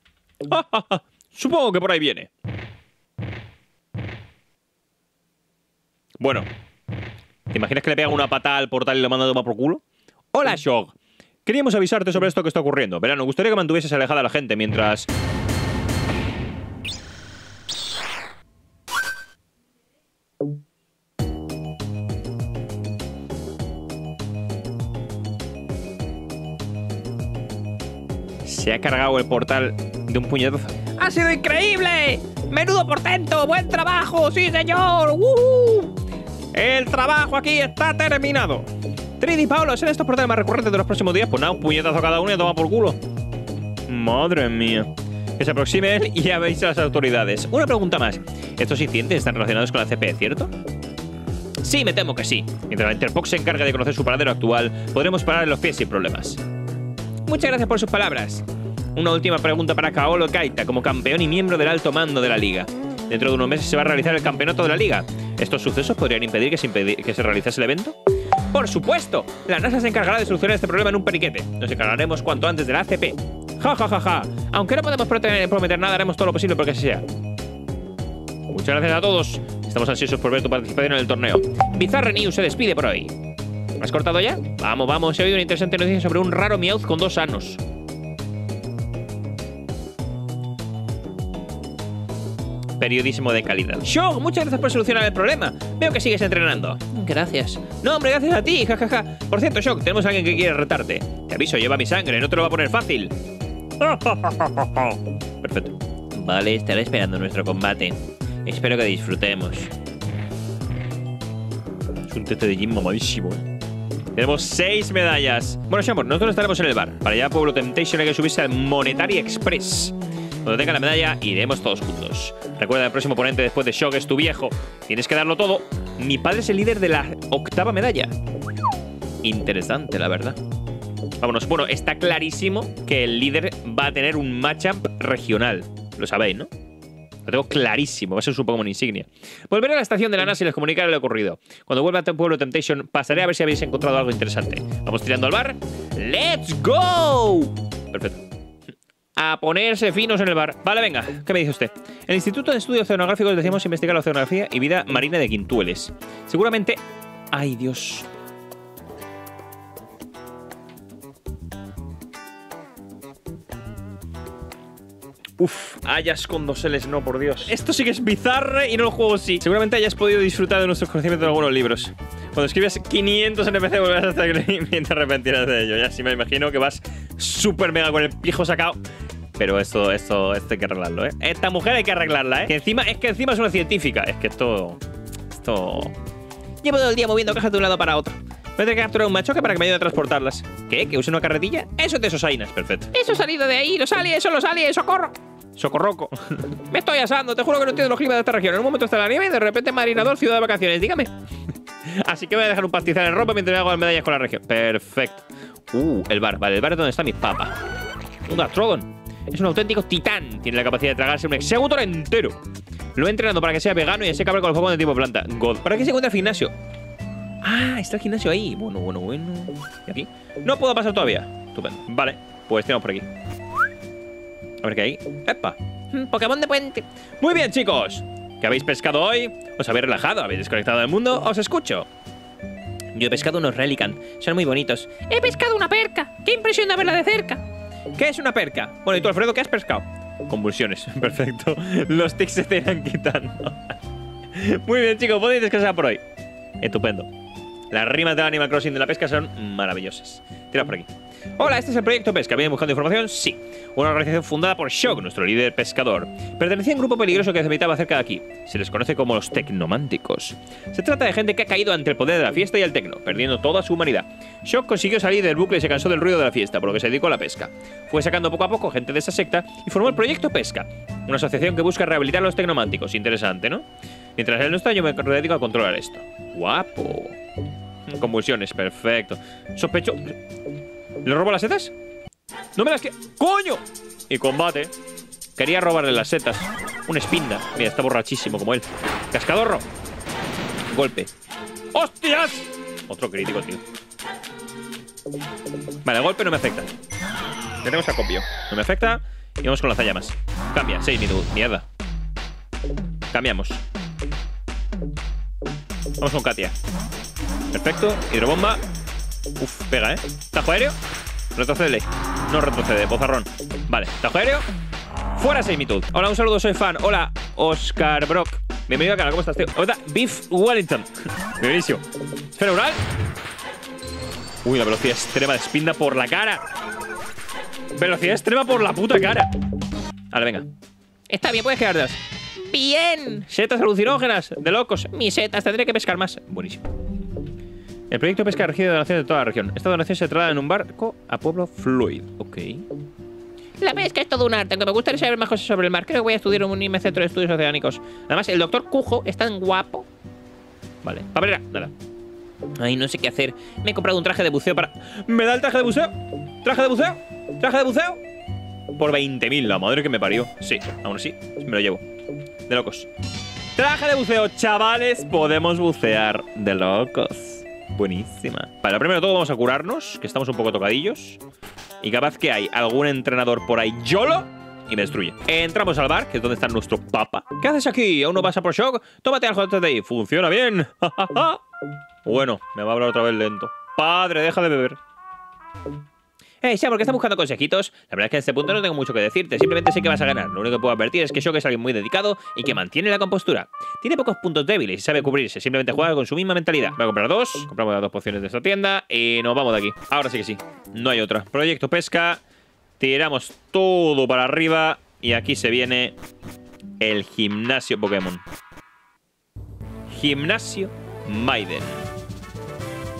[SPEAKER 1] Supongo que por ahí viene. Bueno. ¿Te imaginas que le pegan una patada al portal y lo mandan a tomar por culo? Hola, Shock. Queríamos avisarte sobre esto que está ocurriendo. Verán, nos gustaría que mantuvieses alejada a la gente mientras... Se ha cargado el portal de un puñetazo. ¡Ha sido increíble! ¡Menudo portento! ¡Buen trabajo! ¡Sí, señor! ¡Woohoo! El trabajo aquí está terminado. Trini y Paolo, ¿serán estos portales más recurrentes de los próximos días? Pues nada, un puñetazo a cada uno y a tomar por culo. Madre mía. Que se aproxime él y avise a las autoridades. Una pregunta más. ¿Estos incidentes están relacionados con la CP, cierto? Sí, me temo que sí. Mientras la Interpox se encargue de conocer su paradero actual, podremos parar en los pies sin problemas. Muchas gracias por sus palabras. Una última pregunta para Kaolo Kaita, como campeón y miembro del alto mando de la liga. Dentro de unos meses se va a realizar el campeonato de la liga. ¿Estos sucesos podrían impedir que se, impedi- que se realizase el evento? ¡Por supuesto! La NASA se encargará de solucionar este problema en un periquete. Nos encargaremos cuanto antes de la ACP. Ja, ja, ja, ja. Aunque no podemos prometer nada, haremos todo lo posible porque así sea. Muchas gracias a todos. Estamos ansiosos por ver tu participación en el torneo. Bizarre News se despide por hoy. ¿Has cortado ya? Vamos, vamos. He oído una interesante noticia sobre un raro Meowth con dos anos. Periodismo de calidad. Show, muchas gracias por solucionar el problema. Veo que sigues entrenando. Gracias. No, hombre, gracias a ti, jajaja. Por cierto, Shock, tenemos a alguien que quiere retarte. Te aviso, lleva mi sangre, no te lo va a poner fácil. Perfecto. Vale, estaré esperando nuestro combate. Espero que disfrutemos. Es un tete de gym mamadísimo, eh. Tenemos seis medallas. Bueno, Shamor, nosotros estaremos en el bar. Para allá, Pueblo Temptation, hay que subirse al Monetary Express. Cuando tenga la medalla, iremos todos juntos. Recuerda, el próximo oponente después de Shock es tu viejo. Tienes que darlo todo. Mi padre es el líder de la octava medalla. Interesante, la verdad. Vámonos. Bueno, está clarísimo que el líder va a tener un matchup regional. Lo sabéis, ¿no? Lo tengo clarísimo, va a ser su Pokémon insignia. Volveré a la estación de la NASA y les comunicaré lo ocurrido. Cuando vuelva a Pueblo Temptation, pasaré a ver si habéis encontrado algo interesante. Vamos tirando al bar. ¡Let's go! Perfecto. A ponerse finos en el bar. Vale, venga, ¿qué me dice usted? En el Instituto de Estudios Oceanográficos decíamos investigar la oceanografía y vida marina de Quintueles. Seguramente. ¡Ay, Dios! Uf, hayas con dos L's, no, por Dios. Esto sí que es bizarre y no lo juego así. Seguramente hayas podido disfrutar de nuestros conocimientos de algunos libros. Cuando escribes 500 NPC volverás a estar y te arrepentirás de ello. Ya sí me imagino que vas súper mega con el pijo sacado. Pero esto, esto, esto hay que arreglarlo, ¿eh? Esta mujer hay que arreglarla, ¿eh? Que encima, es que encima es una científica. Es que esto... Esto... Llevo todo el día moviendo cajas de un lado para otro. Voy a tener que capturar un machoque para que me ayude a transportarlas. ¿Qué? ¿Que use una carretilla? Eso es de esos ainas, perfecto. Eso ha salido de ahí, los aliens, son los aliens, socorro. Socorroco. me estoy asando, te juro que no entiendo los climas de esta región. En un momento está la nieve y de repente marinador, ciudad de vacaciones, dígame. Así que voy a dejar un pastizal en ropa mientras me hago las medallas con la región. Perfecto. Uh, el bar. Vale, el bar es donde está mi papa. Un Gastrodon. Es un auténtico titán. Tiene la capacidad de tragarse un Executor entero. Lo he entrenado para que sea vegano y así acabe con los Pokémon de tipo planta. God. ¿Para qué se encuentra el gimnasio? Ah, está el gimnasio ahí. Bueno, bueno, bueno. ¿Y aquí? No puedo pasar todavía. Estupendo. Vale, pues tiramos por aquí. A ver qué hay. ¡Epa! Mm, Pokémon de puente. Muy bien, chicos. ¿Qué habéis pescado hoy? ¿Os habéis relajado? ¿Habéis desconectado del mundo? Os escucho. Yo he pescado unos Relican. Son muy bonitos. He pescado una perca. ¡Qué impresión de verla de cerca! ¿Qué es una perca? Bueno, ¿y tú, Alfredo, qué has pescado? Convulsiones. Perfecto. Los tics se te irán quitando. Muy bien, chicos. Podéis descansar por hoy. Estupendo. Las rimas de Animal Crossing de la pesca son maravillosas. Tira por aquí. Hola, este es el proyecto Pesca. ¿Viene buscando información? Sí. Una organización fundada por Shock, nuestro líder pescador. Pertenecía a un grupo peligroso que se habitaba cerca de aquí. Se les conoce como los tecnománticos. Se trata de gente que ha caído ante el poder de la fiesta y el tecno, perdiendo toda su humanidad. Shock consiguió salir del bucle y se cansó del ruido de la fiesta, por lo que se dedicó a la pesca. Fue sacando poco a poco gente de esa secta y formó el proyecto Pesca, una asociación que busca rehabilitar a los tecnománticos. Interesante, ¿no? Mientras él no está, yo me dedico a controlar esto. Guapo. Convulsiones, perfecto. Sospecho. ¿Le robo las setas? No me las que. ¡Coño! Y combate. Quería robarle las setas. Un espinda. Mira, está borrachísimo como él. Cascadorro. Golpe. ¡Hostias! Otro crítico, tío. Vale, golpe no me afecta. Tenemos a copio. No me afecta. Y vamos con las llamas. Cambia, 6 minutos. Mierda. Cambiamos. Vamos con Katia. Perfecto. Hidrobomba. Uf, pega, ¿eh? ¿Tajo aéreo? Retrocede. No retrocede, bozarrón. Vale, tajo aéreo. Fuera Seimitud. Hola, un saludo, soy fan. Hola, Oscar Brock. Bienvenido al canal, ¿cómo estás, tío? Hola, Beef Wellington. Bienvenido. Esfera oral. Uy, la velocidad extrema de espinda por la cara. Velocidad extrema por la puta cara. Vale, venga.
[SPEAKER 2] Está bien, puedes quedarte. Bien.
[SPEAKER 1] Setas alucinógenas, de locos.
[SPEAKER 2] Mis setas, tendré que pescar más.
[SPEAKER 1] Buenísimo. El proyecto pesca regido donaciones de toda la región. Esta donación se traslada en un barco a Pueblo Fluid. Ok.
[SPEAKER 2] La pesca es todo un arte, aunque me gustaría saber más cosas sobre el mar. Creo que voy a estudiar un IME Centro de Estudios Oceánicos. Además, el doctor Cujo es tan guapo.
[SPEAKER 1] Vale. Papelera, nada.
[SPEAKER 2] Ay, no sé qué hacer. Me he comprado un traje de buceo para.
[SPEAKER 1] ¿Me da el traje de buceo? ¿Traje de buceo? ¿Traje de buceo? Por 20.000, la madre que me parió. Sí, aún así, me lo llevo. De locos. Traje de buceo, chavales, podemos bucear. De locos. Buenísima. Vale, primero de todo vamos a curarnos, que estamos un poco tocadillos. Y capaz que hay algún entrenador por ahí YOLO y me destruye. Entramos al bar, que es donde está nuestro papa. ¿Qué haces aquí? ¿Aún no vas a por shock? Tómate algo antes de ahí. Funciona bien. bueno, me va a hablar otra vez lento. Padre, deja de beber.
[SPEAKER 2] Eh, sí, porque está buscando consejitos. La verdad es que en este punto no tengo mucho que decirte. Simplemente sé que vas a ganar. Lo único que puedo advertir es que Shock es alguien muy dedicado y que mantiene la compostura. Tiene pocos puntos débiles y sabe cubrirse. Simplemente juega con su misma mentalidad. Voy a comprar dos. Compramos las dos pociones de esta tienda y nos vamos de aquí.
[SPEAKER 1] Ahora sí que sí. No hay otra. Proyecto pesca. Tiramos todo para arriba. Y aquí se viene el gimnasio Pokémon. Gimnasio Maiden.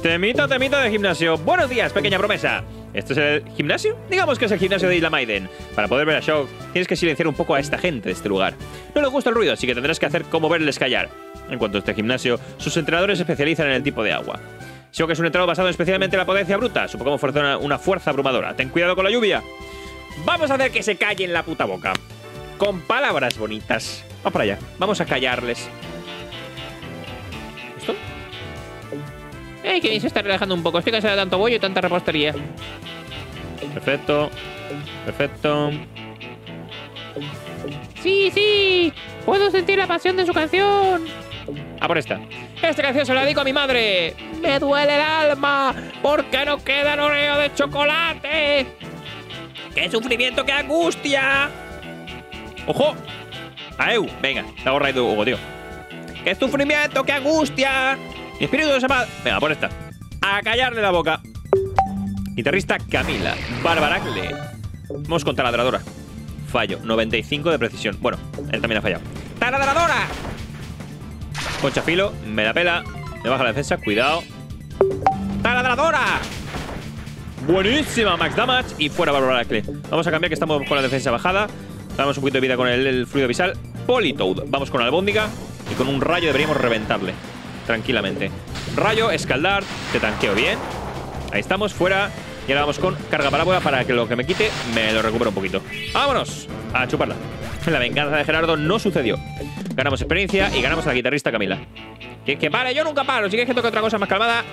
[SPEAKER 1] Temita, temita de gimnasio. Buenos días, pequeña promesa. ¿Esto es el gimnasio? Digamos que es el gimnasio de Isla Maiden. Para poder ver a Shock, tienes que silenciar un poco a esta gente de este lugar. No le gusta el ruido, así que tendrás que hacer como verles callar. En cuanto a este gimnasio, sus entrenadores se especializan en el tipo de agua. Shock es un entrenador basado especialmente en la potencia bruta. Su Pokémon fuerza una fuerza abrumadora. Ten cuidado con la lluvia. Vamos a hacer que se callen la puta boca. Con palabras bonitas. Vamos para allá. Vamos a callarles.
[SPEAKER 2] ¡Ey, que bien se está relajando un poco! Estoy cansado de tanto bollo y tanta repostería.
[SPEAKER 1] Perfecto. Perfecto.
[SPEAKER 2] Sí, sí. Puedo sentir la pasión de su canción.
[SPEAKER 1] A por esta.
[SPEAKER 2] Esta canción se la dedico a mi madre. Me duele el alma porque no queda oreo de chocolate. ¡Qué sufrimiento, qué angustia!
[SPEAKER 1] ¡Ojo! ¡Aeu! Venga, te hago raid Hugo, tío.
[SPEAKER 2] ¡Qué sufrimiento, qué angustia!
[SPEAKER 1] Espíritu de sepa. Venga, por esta. A callarle la boca. Guitarrista Camila. Barbaracle. Vamos con taladradora. Fallo. 95 de precisión. Bueno, él también ha fallado.
[SPEAKER 2] ¡Taladradora!
[SPEAKER 1] Concha filo. Me la pela. Me baja la defensa. Cuidado.
[SPEAKER 2] ¡Taladradora!
[SPEAKER 1] Buenísima. Max damage. Y fuera Barbaracle. Vamos a cambiar que estamos con la defensa bajada. Damos un poquito de vida con el, el fluido visal. Politoad. Vamos con albóndiga. Y con un rayo deberíamos reventarle. Tranquilamente. Rayo, escaldar. Te tanqueo bien. Ahí estamos, fuera. Y ahora vamos con carga parábola para que lo que me quite me lo recupere un poquito. ¡Vámonos! A chuparla. La venganza de Gerardo no sucedió. Ganamos experiencia y ganamos a la guitarrista Camila.
[SPEAKER 2] Que, que pare, yo nunca paro. Si quieres que toque otra cosa más calmada.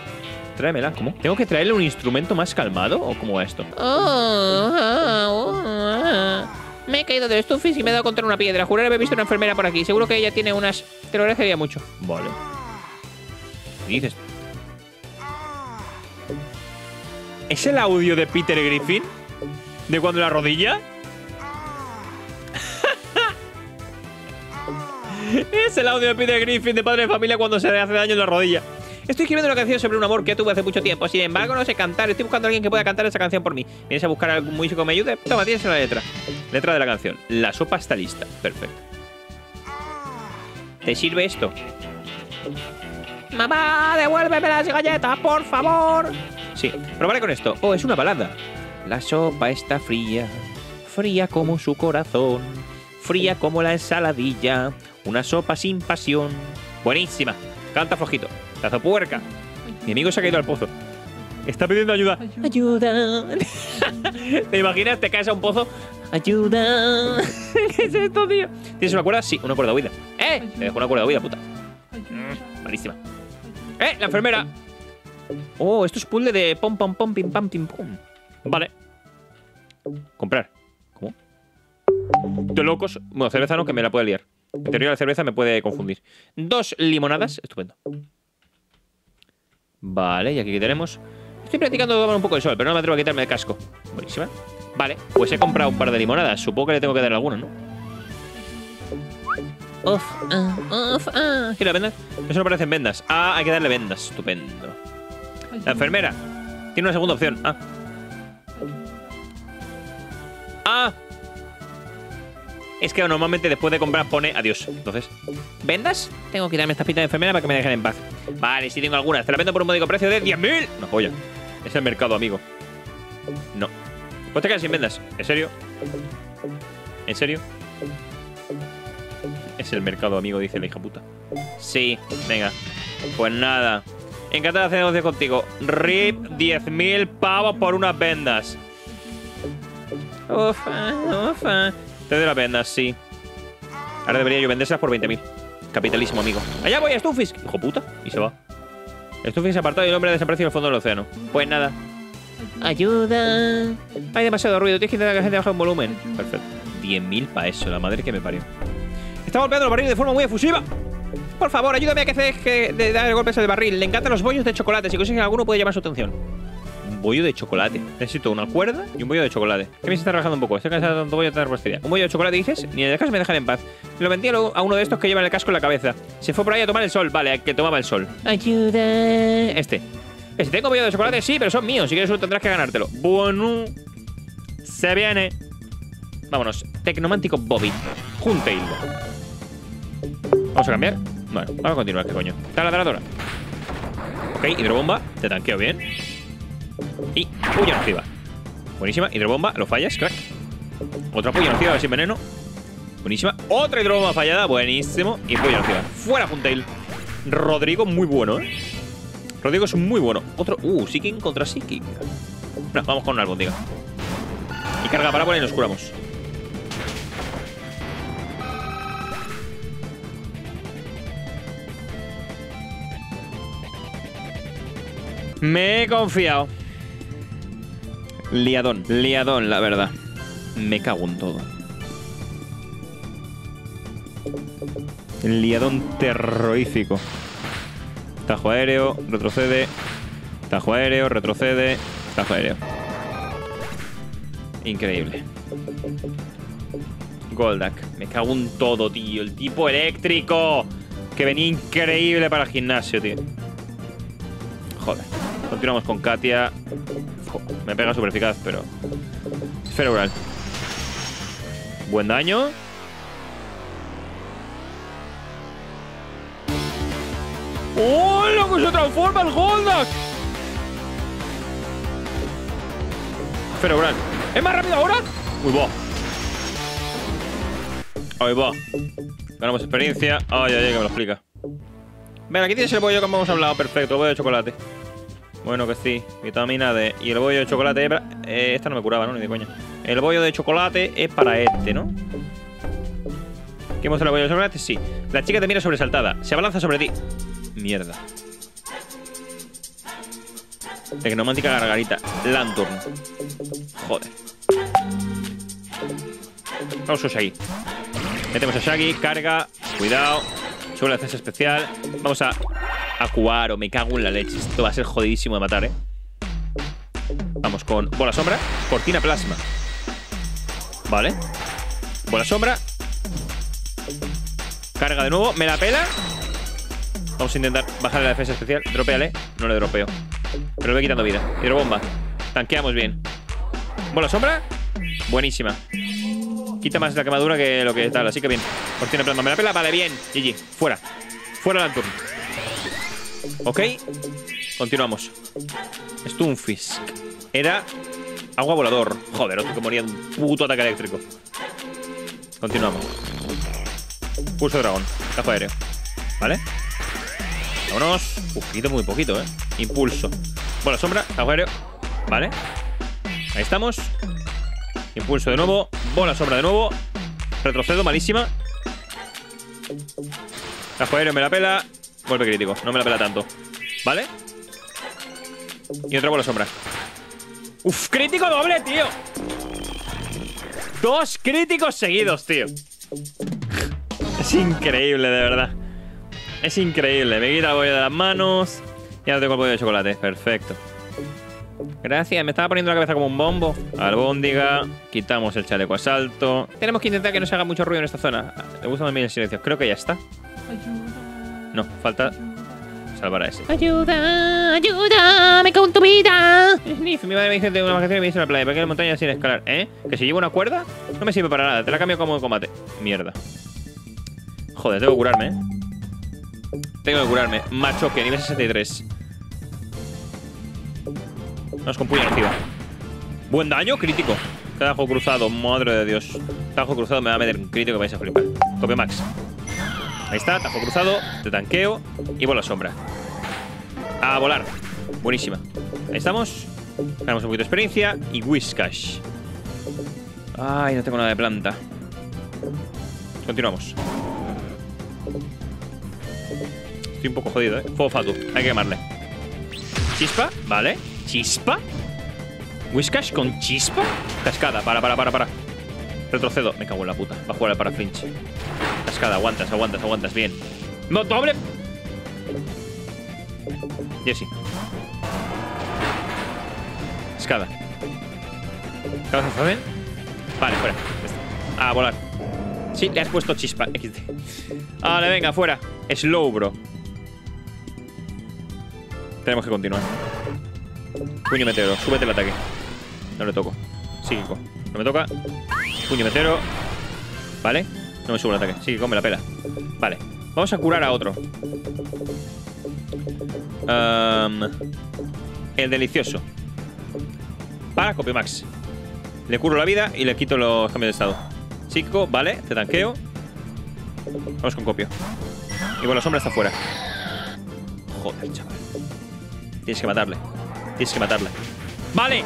[SPEAKER 1] Tráemela, ¿cómo? ¿Tengo que traerle un instrumento más calmado o cómo va esto?
[SPEAKER 2] Me he caído del estufis y me he dado contra una piedra. Juré haber visto una enfermera por aquí. Seguro que ella tiene unas. Te lo agradecería mucho.
[SPEAKER 1] Vale. ¿Qué dices? ¿Es el audio de Peter Griffin? ¿De cuando la rodilla? es el audio de Peter Griffin de padre de familia cuando se le hace daño en la rodilla. Estoy escribiendo una canción sobre un amor que tuve hace mucho tiempo. Sin embargo, no sé cantar. Estoy buscando a alguien que pueda cantar esa canción por mí. ¿Vienes a buscar algún músico que me ayude? Toma, tienes la letra. Letra de la canción. La sopa está lista. Perfecto. ¿Te sirve esto? Mamá, devuélveme las galletas, por favor. Sí, probaré con esto. Oh, es una balada. La sopa está fría, fría como su corazón, fría como la ensaladilla, una sopa sin pasión. Buenísima. Canta flojito. Tazo puerca. Mi amigo se ha caído al pozo. Está pidiendo ayuda. Ayuda. ¿Te imaginas? Te caes a un pozo. Ayuda. ¿Qué es esto, tío? ¿Tienes una cuerda? Sí, una cuerda huida. ¡Eh! Te dejo una cuerda huida, puta. Mm, malísima. ¡Eh! La enfermera. Oh, esto es puzzle de pom pom pom pim pam pim pum. Vale. Comprar. ¿Cómo? De locos. Bueno, cerveza no, que me la puede liar. En teoría la cerveza me puede confundir. Dos limonadas. Estupendo. Vale, y aquí ¿qué tenemos. Estoy practicando tomar un poco de sol, pero no me atrevo a quitarme el casco. Buenísima. Vale, pues he comprado un par de limonadas. Supongo que le tengo que dar alguna, ¿no? Uf, ah, uf, ah. ¿Quiero vendas? Eso no parecen vendas. Ah, hay que darle vendas. Estupendo. La enfermera. Tiene una segunda opción. Ah. Ah. Es que normalmente después de comprar pone adiós. Entonces, ¿vendas? Tengo que quitarme esta pita de enfermera para que me dejen en paz. Vale, sí tengo algunas. Te la vendo por un módico precio de 10.000. No, polla. Es el mercado, amigo. No. Pues te quedas sin vendas. ¿En serio? ¿En serio? Es el mercado, amigo, dice la hija puta. Sí, venga. Pues nada. Encantado de hacer negocio contigo. RIP 10.000 pavos por unas vendas. Ufa, ufa. Te doy las vendas, sí. Ahora debería yo vendérselas por 20.000. Capitalismo, amigo. Allá voy, Stufis. Hijo puta. Y se va. Stufis apartado y el hombre ha desaparecido en el fondo del océano. Pues nada. Ayuda. Hay demasiado ruido. Tienes que intentar que la gente baje un volumen. Perfecto. 10.000 para eso. La madre que me parió. Está golpeando el barril de forma muy efusiva. Por favor, ayúdame a que deje de dar golpes al barril. Le encantan los bollos de chocolate. Si consigues alguno, puede llamar su atención. Un bollo de chocolate. Necesito una cuerda y un bollo de chocolate. Que me está relajando un poco. Estoy cansado de tanto bollo de tanta repostería. Un bollo de chocolate, dices. Ni de me dejan en paz. Lo vendí a uno de estos que llevan el casco en la cabeza. Se fue por ahí a tomar el sol. Vale, que tomaba el sol. Ayuda. Este. Si tengo bollo de chocolate, sí, pero son míos. Si quieres uno tendrás que ganártelo. Bueno. Se viene. Vámonos. Tecnomántico Bobby. Juntail. ¿Vamos a cambiar? Bueno, vamos a continuar, ¿qué coño? Taladradora. Ok, hidrobomba. Te tanqueo bien. Y puya nociva. Buenísima. Hidrobomba. Lo fallas, crack. Otra puya nociva, a ver si veneno. Buenísima. Otra hidrobomba fallada. Buenísimo. Y puya nociva. Fuera, Juntail. Rodrigo, muy bueno, ¿eh? Rodrigo es muy bueno. Otro. Uh, Seeking contra Seeking. No, vamos con una albóndiga. Y carga parábola y nos curamos. Me he confiado. Liadón, liadón, la verdad. Me cago en todo. Liadón terrorífico. Tajo aéreo, retrocede. Tajo aéreo, retrocede. Tajo aéreo. Increíble. Goldak. Me cago en todo, tío. El tipo eléctrico. Que venía increíble para el gimnasio, tío. Joder. Continuamos con Katia. Me pega súper eficaz, pero... Esfera. Buen daño. ¡Oh, loco! ¡Se transforma el Goldak! Esfera. ¿Es más rápido ahora? Uy, va. Ahí va. Ganamos experiencia. Ay, ay, ay, que me lo explica. Venga, aquí tienes el bollo como hemos hablado. Perfecto, bollo de chocolate. Bueno, que sí. Vitamina D. Y el bollo de chocolate... Eh, esta no me curaba, ¿no? Ni de coña. El bollo de chocolate es para este, ¿no? ¿Queremos el bollo de chocolate? Sí. La chica te mira sobresaltada. Se abalanza sobre ti. Mierda. Tecnomántica gargarita. Lantern. Joder. Vamos a Shaggy. Metemos a Shaggy. Carga. Cuidado. Sube la especial. Vamos a Acuar o me cago en la leche. Esto va a ser jodidísimo de matar, ¿eh? Vamos con bola sombra, cortina plasma. Vale. Bola sombra. Carga de nuevo. Me la pela. Vamos a intentar bajarle la defensa especial. Dropeale. No le dropeo. Pero le voy quitando vida. Hidrobomba. Tanqueamos bien. Bola sombra. Buenísima. Quita más la quemadura que lo que tal, así que bien. Por tiene plano. ¿Me la pela? Vale, bien. GG. Fuera. Fuera la turno. Ok. Continuamos. Stunfisk. Era agua volador. Joder, otro que moría de un puto ataque eléctrico. Continuamos. Pulso dragón. Cajo aéreo. ¿Vale? Vámonos. Poquito, muy poquito, ¿eh? Impulso. Bola sombra. Aéreo. ¿Vale? Ahí estamos. Impulso de nuevo. Bola sombra de nuevo. Retrocedo, malísima. Aéreo me la pela. Golpe crítico. No me la pela tanto. ¿Vale? Y otra bola sombra. Uf, crítico doble, tío. Dos críticos seguidos, tío. Es increíble, de verdad. Es increíble. Me quita el bollo de las manos. Y ahora tengo el bollo de chocolate. Perfecto. Gracias, me estaba poniendo la cabeza como un bombo. Albóndiga, quitamos el chaleco asalto. Tenemos que intentar que no se haga mucho ruido en esta zona. Me gusta también el silencio. Creo que ya está. No, falta salvar a ese.
[SPEAKER 2] Ayuda, ayúdame con tu vida.
[SPEAKER 1] Sniff, mi madre me dice de una vacación y me dice en la playa. ¿Por qué en la montaña sin escalar? ¿Eh? ¿Que si llevo una cuerda? No me sirve para nada. Te la cambio como de combate. Mierda. Joder, tengo que curarme, ¿eh? Tengo que curarme. Machoque, nivel 63. Vamos con puño encima. Buen daño, crítico. Tajo cruzado, madre de Dios. Tajo cruzado me va a meter un crítico que vais a flipar. Copia max. Ahí está, tajo cruzado, te tanqueo y bola sombra. A volar. Buenísima. Ahí estamos. Ganamos un poquito de experiencia y Whiskash. Ay, no tengo nada de planta. Continuamos. Estoy un poco jodido, ¿eh? Fuego fatu. Hay que quemarle. Chispa, vale. Chispa. Whiskash con chispa. Cascada, para, para, para, para. Retrocedo. Me cago en la puta. Va a jugar para flinch. Cascada, aguantas, aguantas, aguantas. Bien. No, doble. Jesse. Cascada. ¿Cabeza Faben? Vale, fuera. A volar. Sí, le has puesto chispa. Vale, venga, fuera. Slow, bro. Tenemos que continuar. Puño meteoro. Súbete el ataque. No le toco. Psíquico. No me toca. Puño meteoro. Vale. No me subo el ataque. Psíquico, me la pela. Vale. Vamos a curar a otro. El delicioso. Para Copimax. Le curo la vida y le quito los cambios de estado. Psíquico, vale. Te tanqueo. Vamos con copio. Y bueno, la sombra está fuera. Joder, chaval. Tienes que matarle. Tienes que matarle. ¡Vale!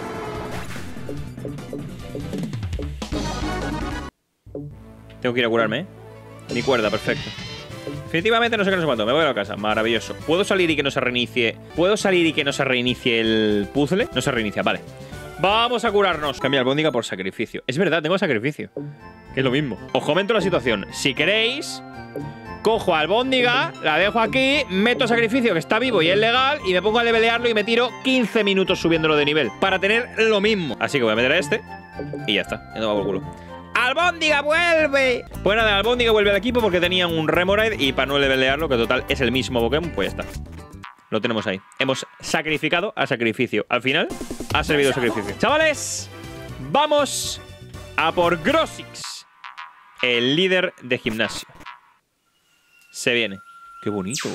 [SPEAKER 1] Tengo que ir a curarme, ¿eh? Mi cuerda, perfecto. Definitivamente no sé qué no sé cuánto. Me voy a la casa. Maravilloso. ¿Puedo salir y que no se reinicie? ¿Puedo salir y que no se reinicie el puzzle? No se reinicia, vale. Vamos a curarnos. Cambia albóndiga por sacrificio. Es verdad, tengo sacrificio. Que es lo mismo. Os comento la situación. Si queréis, cojo a albóndiga, la dejo aquí, meto sacrificio que está vivo y es legal y me pongo a levelearlo y me tiro 15 minutos subiéndolo de nivel para tener lo mismo. Así que voy a meter a este y ya está. Ya no por culo. ¡Albóndiga vuelve! Pues nada, Albóndiga vuelve al equipo porque tenía un Remoraid y para no levelearlo, que total es el mismo Pokémon, pues ya está. Lo tenemos ahí. Hemos sacrificado a sacrificio. Al final, ha servido el sacrificio. Chavales, vamos a por Grossix, el líder de gimnasio. Se viene. Qué bonito.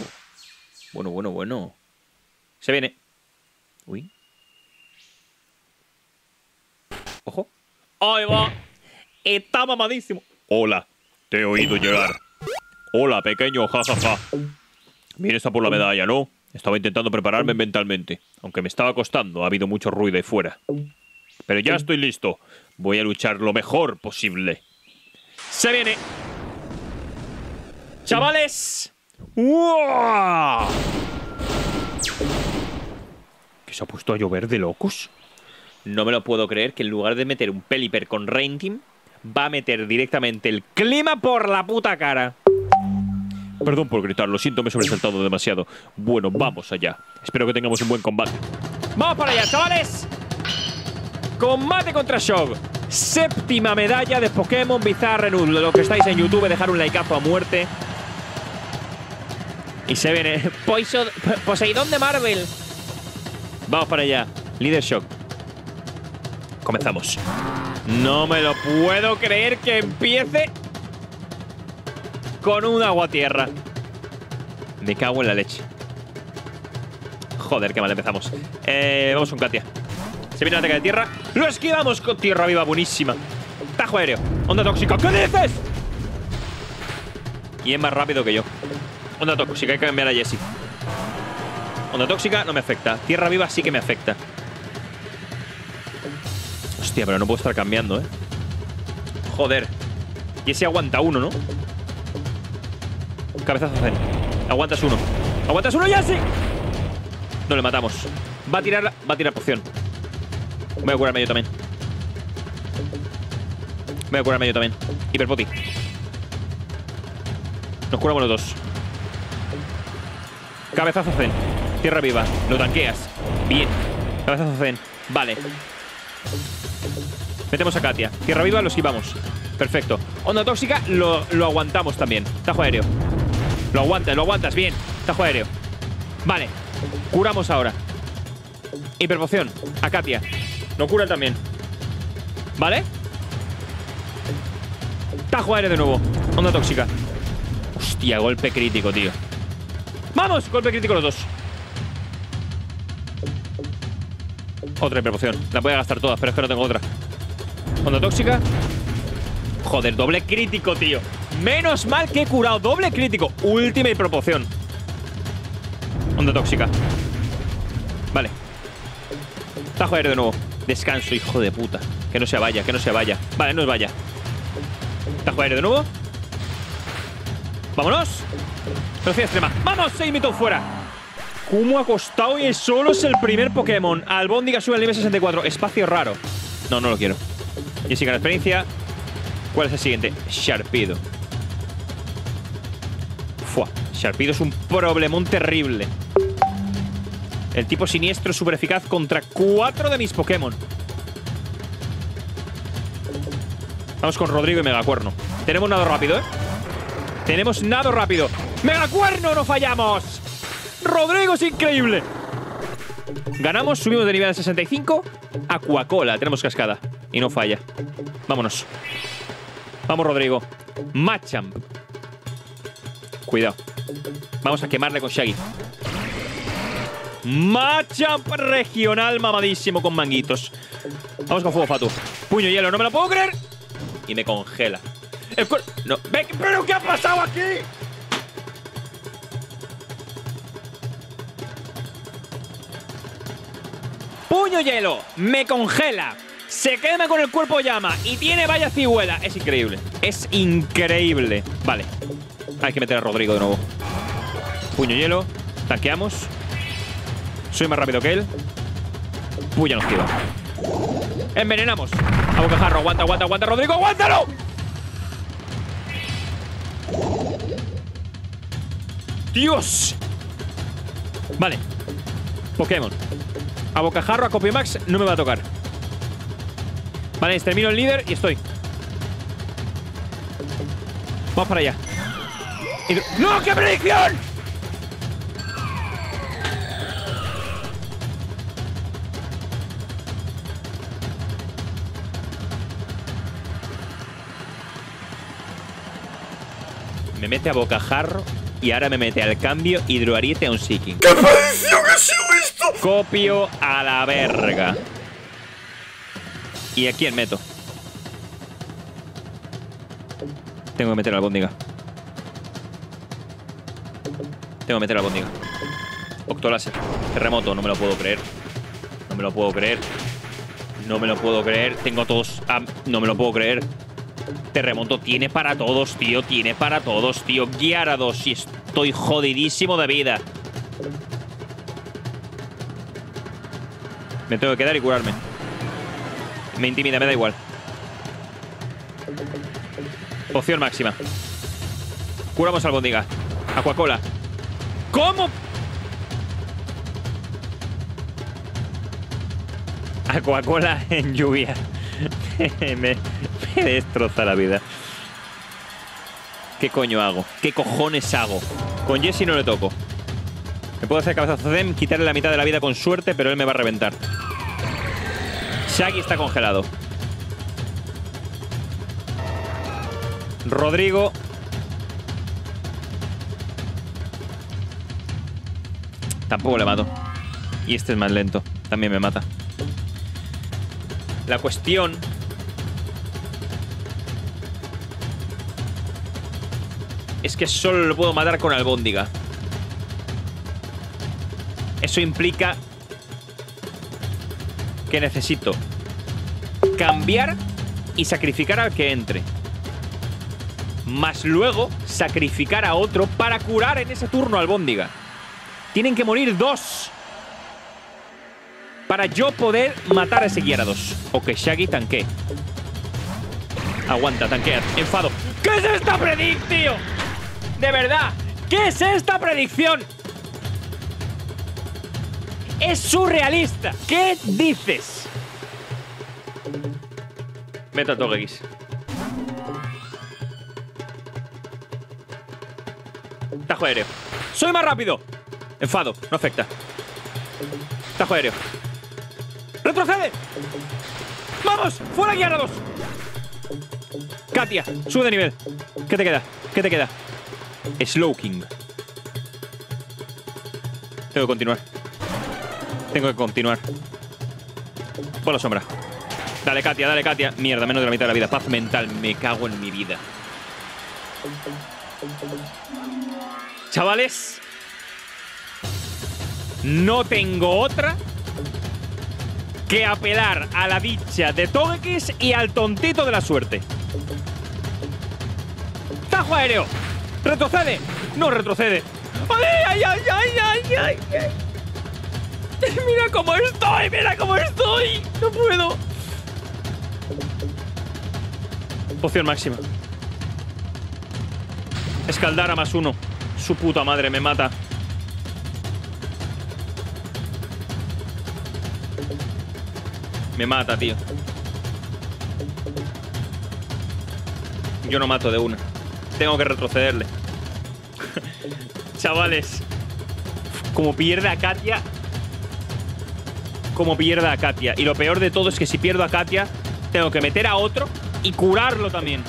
[SPEAKER 1] Bueno, bueno, bueno. Se viene. Uy. Ojo. Ahí va. Está mamadísimo. Hola. Te he oído llegar. Hola, pequeño, jajaja. Vienes a por la medalla, ¿no? Estaba intentando prepararme mentalmente. Aunque me estaba costando, ha habido mucho ruido ahí fuera. Pero ya estoy listo. Voy a luchar lo mejor posible. Se viene. Chavales. ¡Uah! ¿Que se ha puesto a llover de locos? No me lo puedo creer que en lugar de meter un Pelipper con Rain Team, va a meter directamente el clima por la puta cara. Perdón por gritar, lo siento, me he sobresaltado demasiado. Bueno, vamos allá. Espero que tengamos un buen combate. ¡Vamos para allá, chavales! Combate contra Shock. Séptima medalla de Pokémon Bizarre Noodle. Los que estáis en YouTube, dejar un likeazo a muerte. Y se viene.
[SPEAKER 2] Poseidón de Marvel.
[SPEAKER 1] Vamos para allá. Líder Shock. Comenzamos. No me lo puedo creer que empiece con un agua tierra. Me cago en la leche. Joder, qué mal empezamos. Eh, vamos con Katia. Se viene el ataque de tierra. Lo esquivamos con tierra viva, buenísima. Tajo aéreo. Onda tóxica. ¿Qué dices? Y es más rápido que yo. Onda tóxica, hay que cambiar a Jessie. Onda tóxica no me afecta. Tierra viva sí que me afecta. Hostia, pero no puedo estar cambiando, ¿eh? Joder. Y ese aguanta uno, ¿no? Cabezazo zen. Aguantas uno. ¡Aguantas uno, Yassi! No le matamos. Va a tirar, va a tirar poción. Voy a curarme yo también. Voy a curarme yo también. Hiperpoti. Nos curamos los dos. Cabezazo zen. Tierra viva. Lo tanqueas. Bien. Cabezazo zen. Vale. Metemos a Katia. Tierra viva lo esquivamos. Perfecto. Onda tóxica lo, lo aguantamos también. Tajo aéreo. Lo aguantas, lo aguantas. Bien. Tajo aéreo. Vale. Curamos ahora. Hiperpoción. A Katia. Lo cura también. ¿Vale? Tajo aéreo de nuevo. Onda tóxica. Hostia, golpe crítico, tío. ¡Vamos! Golpe crítico los dos. Otra hiperpoción. La voy a gastar todas, pero es que no tengo otra. Onda tóxica. Joder, doble crítico, tío. Menos mal que he curado. Doble crítico. Última hiperpoción. Onda tóxica. Vale. Tajo aéreo de nuevo. Descanso, hijo de puta. Que no se vaya, que no se vaya. Vale, no se vaya. Tajo aéreo de nuevo. ¡Vámonos! Velocidad extrema. ¡Vamos! Seimito fuera. ¿Cómo ha costado y solo es el primer Pokémon? Albóndiga sube al nivel 64. Espacio raro. No, no lo quiero. Jessica la experiencia. ¿Cuál es el siguiente? Sharpido. Fua. Sharpido es un problemón terrible. El tipo siniestro súper eficaz contra cuatro de mis Pokémon. Vamos con Rodrigo y Megacuerno. Tenemos nado rápido, ¿eh? Tenemos nado rápido. ¡Megacuerno! ¡No fallamos! ¡Rodrigo es increíble! Ganamos, subimos de nivel a 65. Aquacola, tenemos cascada. Y no falla. Vámonos. Vamos, Rodrigo. Machamp. Cuidado. Vamos a quemarle con Shaggy. Machamp regional mamadísimo con manguitos. Vamos con Fuego Fatu. Puño hielo, no me lo puedo creer. Y me congela. El no. ¿Pero qué ha pasado aquí? Puño hielo, me congela, se quema con el cuerpo llama y tiene vaya cihuela. Es increíble, es increíble. Vale, hay que meter a Rodrigo de nuevo. Puño hielo, tanqueamos. Soy más rápido que él. Puya nos esquiva. Envenenamos. A bocajarro, aguanta, aguanta, aguanta, Rodrigo, aguántalo. Dios. Vale. Pokémon. A bocajarro, a Copymax, no me va a tocar. Vale, termino el líder y estoy. Vamos para allá. ¡No! ¡Qué predicción! Me mete a bocajarro y ahora me mete al cambio hidroariete a un Seeking.
[SPEAKER 4] ¡Qué predicción ha sido esto!
[SPEAKER 1] Copio a la verga. ¿Y a quién meto? Tengo que meter a la albóndiga. Tengo que meter a la albóndiga. Octoláser. Terremoto, no me lo puedo creer. No me lo puedo creer. No me lo puedo creer. Tengo a todos. a- no me lo puedo creer. Terremoto tiene para todos, tío. Tiene para todos, tío. Gyarados. Y estoy jodidísimo de vida. Me tengo que quedar y curarme. Me intimida, me da igual. Poción máxima. Curamos al Bondiga. Aquacola. ¿Cómo? Aquacola en lluvia. me, me destroza la vida. ¿Qué coño hago? ¿Qué cojones hago Con Jesse no le toco. Me puedo hacer cabezazo Zem, quitarle la mitad de la vida con suerte, pero él me va a reventar. Shaggy está congelado. Rodrigo. Tampoco le mato. Y este es más lento. También me mata. La cuestión es que solo lo puedo matar con albóndiga. Eso implica que necesito cambiar y sacrificar al que entre. Más luego sacrificar a otro para curar en ese turno albóndiga. Tienen que morir dos. Para yo poder matar a ese Gyarados. O que Shaggy tanque. Aguanta, tanquea. Enfado. ¿Qué es esta predicción? De verdad. ¿Qué es esta predicción? Es surrealista. ¿Qué dices? Meta Togekiss. Tajo aéreo. ¡Soy más rápido! Enfado, no afecta. Tajo aéreo. ¡Retrocede! ¡Vamos! ¡Fuera Gyarados! Katia, sube de nivel. ¿Qué te queda? ¿Qué te queda? Slowking. Tengo que continuar. Tengo que continuar. Por la sombra. Dale, Katia, dale, Katia. Mierda, menos de la mitad de la vida. Paz mental. Me cago en mi vida. Chavales. No tengo otra que apelar a la dicha de Togekiss y al tontito de la suerte. ¡Tajo aéreo! ¡Retrocede! ¡No retrocede! ¡Ay, ay, ay, ay, ay, ay! ¡Mira cómo estoy! ¡Mira cómo estoy! ¡No puedo! Poción máxima. Escaldar a más uno. Su puta madre me mata. Me mata, tío. Yo no mato de una. Tengo que retrocederle. Chavales. Como pierde a Katia. Como pierda a Katia. Y lo peor de todo es que si pierdo a Katia, tengo que meter a otro y curarlo también.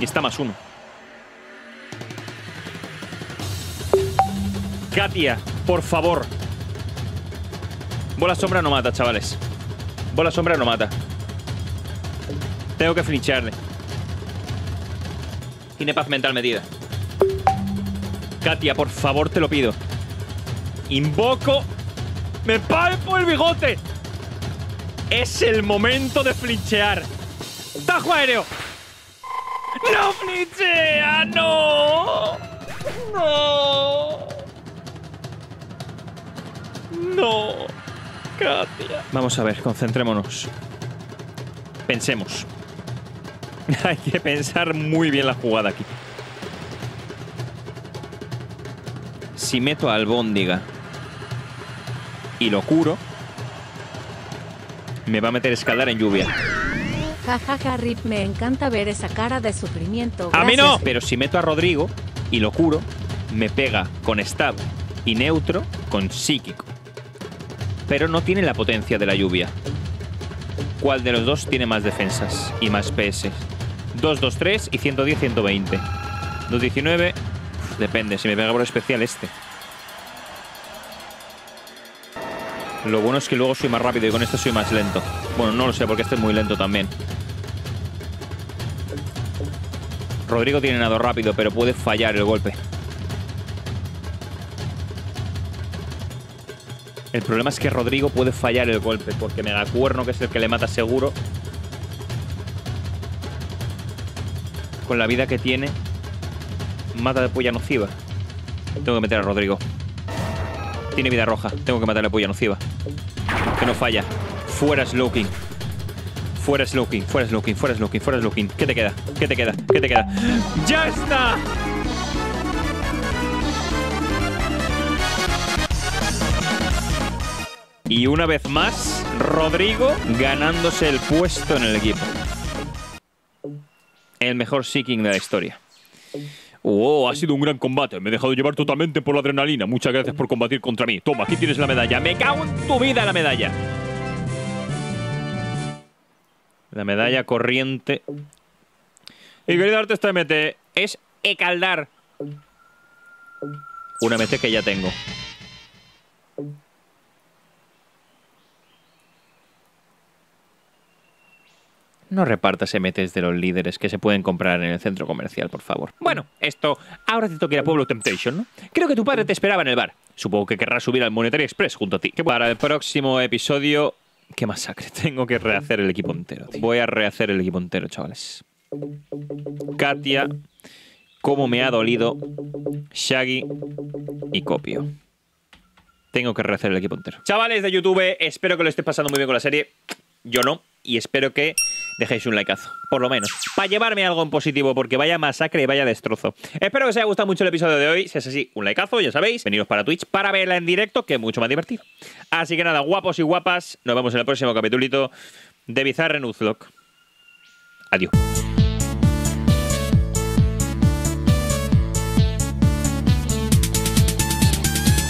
[SPEAKER 1] Y está más uno. Katia, por favor. Bola sombra no mata, chavales. Bola sombra no mata. Tengo que finicharle. Tiene paz mental medida. Katia, por favor, te lo pido. Invoco. ¡Me palpo el bigote! Es el momento de flinchear. ¡Tajo aéreo! ¡No flinchea! ¡No! ¡No! ¡No! Vamos a ver, concentrémonos. Pensemos. Hay que pensar muy bien la jugada aquí. Si meto a Albóndiga y lo curo, me va a meter escalar en lluvia.
[SPEAKER 5] Jajaja, Rip, me encanta ver esa cara de sufrimiento.
[SPEAKER 1] ¡A mí no! Pero si meto a Rodrigo y lo curo, me pega con stab y neutro con psíquico. Pero no tiene la potencia de la lluvia. ¿Cuál de los dos tiene más defensas y más PS? 223 y 110, 120. 219, uf, depende, si me pega por especial este. Lo bueno es que luego soy más rápido y con este soy más lento. Bueno, no lo sé porque este es muy lento también. Rodrigo tiene nado rápido, pero puede fallar el golpe. El problema es que Rodrigo puede fallar el golpe, porque Megacuerno, que es el que le mata seguro, con la vida que tiene, mata de polla nociva. Tengo que meter a Rodrigo. Tiene vida roja, tengo que matarle a polla nociva. Que no falla. Fuera Slowking. Fuera Slowking, fuera Slowking, fuera Slowking, fuera Slowking. ¿Qué te queda? ¿Qué te queda? ¿Qué te queda? ¡Ya está! Y una vez más, Rodrigo ganándose el puesto en el equipo. El mejor Seeking de la historia. Oh, ha sido un gran combate. Me he dejado llevar totalmente por la adrenalina. Muchas gracias por combatir contra mí. Toma, aquí tienes la medalla. Me cago en tu vida la medalla. La medalla corriente. Y querido darte esta MT. Es Ecaldar. Una MT que ya tengo. No repartas MTs de los líderes que se pueden comprar en el centro comercial, por favor. Bueno, esto, ahora te toca ir a Pueblo Temptation, ¿no? Creo que tu padre te esperaba en el bar. Supongo que querrás subir al Monetary Express junto a ti. Para el próximo episodio... ¡Qué masacre! Tengo que rehacer el equipo entero. Voy a rehacer el equipo entero, chavales. Katia, cómo me ha dolido Shaggy y Copio. Tengo que rehacer el equipo entero. Chavales de YouTube, espero que lo estéis pasando muy bien con la serie. Yo no. Y espero que dejéis un likeazo. Por lo menos. Para llevarme algo en positivo, porque vaya masacre y vaya destrozo. Espero que os haya gustado mucho el episodio de hoy. Si es así, un likeazo, ya sabéis. Veniros para Twitch para verla en directo, que es mucho más divertido. Así que nada, guapos y guapas. Nos vemos en el próximo capitulito de Bizarre Nuzlocke. Adiós.